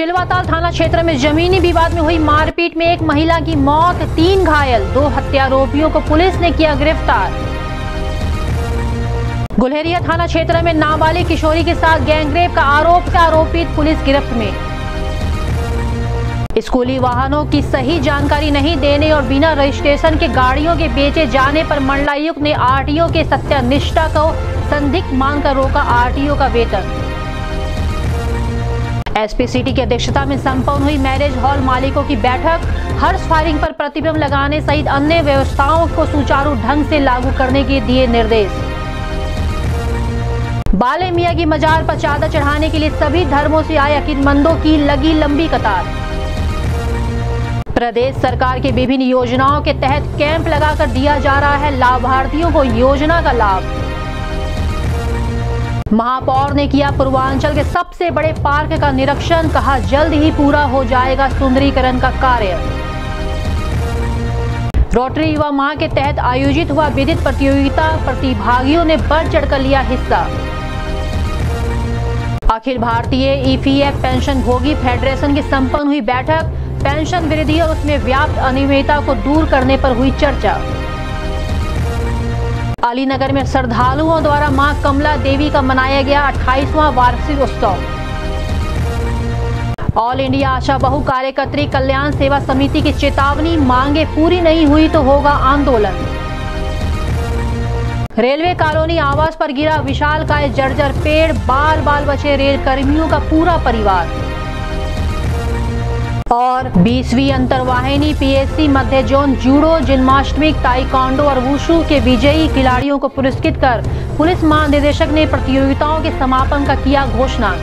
थाना क्षेत्र में जमीनी विवाद में हुई मारपीट में एक महिला की मौत, तीन घायल, दो हत्यारोपियों को पुलिस ने किया गिरफ़्तार। गुलहेरिया थाना क्षेत्र में नाबालिग किशोरी के साथ गैंगरेप का आरोप का आरोपित पुलिस गिरफ्त में। स्कूली वाहनों की सही जानकारी नहीं देने और बिना रजिस्ट्रेशन के गाड़ियों के बेचे जाने पर मंडलायुक्त ने आरटीओ के सत्यानिष्ठा को संदिग्ध मानकर रोका आरटीओ का वेतन। एसपी सिटी की अध्यक्षता में संपन्न हुई मैरिज हॉल मालिकों की बैठक। हर्ष फायरिंग पर प्रतिबंध लगाने सहित अन्य व्यवस्थाओं को सुचारू ढंग से लागू करने के दिए निर्देश। बाले मियाँ की मजार पर चादर चढ़ाने के लिए सभी धर्मों से आए अकीदमंदों की लगी लंबी कतार। प्रदेश सरकार की विभिन्न योजनाओं के तहत कैंप लगाकर दिया जा रहा है लाभार्थियों को योजना का लाभ। महापौर ने किया पूर्वांचल के सबसे बड़े पार्क का निरीक्षण, कहा जल्द ही पूरा हो जाएगा सुंदरीकरण का कार्य। रोटरी युवा माह के तहत आयोजित हुआ विदित प्रतियोगिता, प्रतिभागियों ने बढ़ चढ़कर लिया हिस्सा। अखिल भारतीय ईपीएफ पेंशन भोगी फेडरेशन की संपन्न हुई बैठक, पेंशन वृद्धि और उसमें व्याप्त अनियमितता को दूर करने पर हुई चर्चा। अलीनगर में श्रद्धालुओं द्वारा माँ कमला देवी का मनाया गया 28वां वार्षिक उत्सव। ऑल इंडिया आशा बहु कार्यकर्त्री कल्याण सेवा समिति की चेतावनी, मांगे पूरी नहीं हुई तो होगा आंदोलन। रेलवे कॉलोनी आवास पर गिरा विशाल काय जर्जर पेड़ बाल बाल बचे रेल कर्मियों का पूरा परिवार। और 20वीं अंतरवाहिनी पीएससी मध्य जोन जूडो, जन्माष्टमी ताइकांडो और वुशु के विजयी खिलाड़ियों को पुरस्कृत कर पुलिस महानिदेशक ने प्रतियोगिताओं के समापन का किया घोषणा।